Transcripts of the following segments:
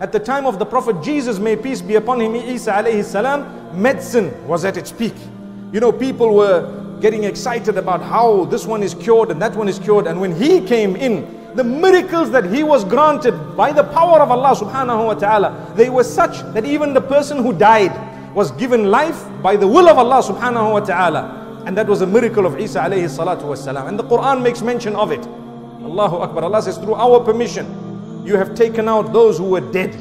At the time of the Prophet Jesus, may peace be upon him, Isa alayhi salam, medicine was at its peak. You know, people were getting excited about how this one is cured and that one is cured. And when he came in, the miracles that he was granted by the power of Allah subhanahu wa ta'ala, they were such that even the person who died was given life by the will of Allah subhanahu wa ta'ala. And that was a miracle of Isa alayhi salatu wasalam. And the Quran makes mention of it. Allahu Akbar. Allah says, through our permission, you have taken out those who were dead.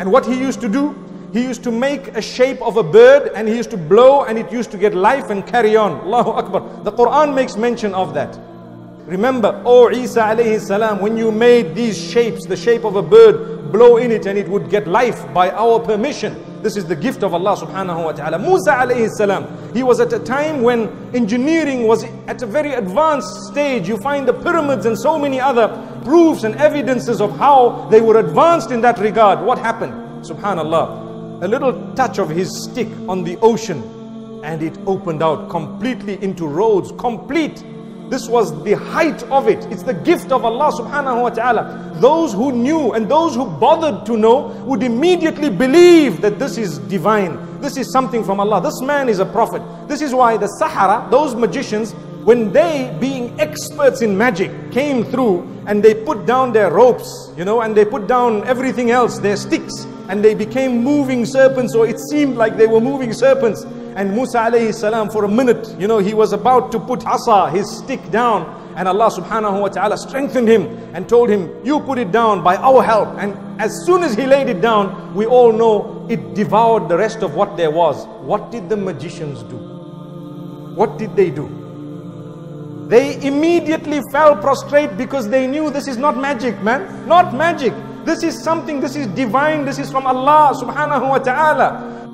And what he used to do, he used to make a shape of a bird and he used to blow and it used to get life and carry on. Allahu Akbar. The Quran makes mention of that. Remember, O Isa alayhi salam, when you made these shapes, the shape of a bird, blow in it and it would get life by our permission. This is the gift of Allah subhanahu wa ta'ala. Musa alayhi salam, he was at a time when engineering was at a very advanced stage. You find the pyramids and so many other proofs and evidences of how they were advanced in that regard. What happened? Subhanallah. A little touch of his stick on the ocean and it opened out completely into roads, complete this was the height of it. It's the gift of Allah subhanahu wa ta'ala. Those who knew and those who bothered to know would immediately believe that this is divine. This is something from Allah. This man is a prophet. This is why the Sahara, those magicians, when they, being experts in magic, came through and they put down their ropes, you know, and they put down everything else, their sticks, and they became moving serpents, or it seemed like they were moving serpents. And Musa alayhi salam, for a minute, you know, he was about to put asa, his stick down. And Allah subhanahu wa ta'ala strengthened him and told him, You put it down by our help. And as soon as he laid it down, we all know it devoured the rest of what there was. What did the magicians do? What did they do? They immediately fell prostrate because they knew this is not magic, man. Not magic. This is something, this is divine, this is from Allah subhanahu wa ta'ala.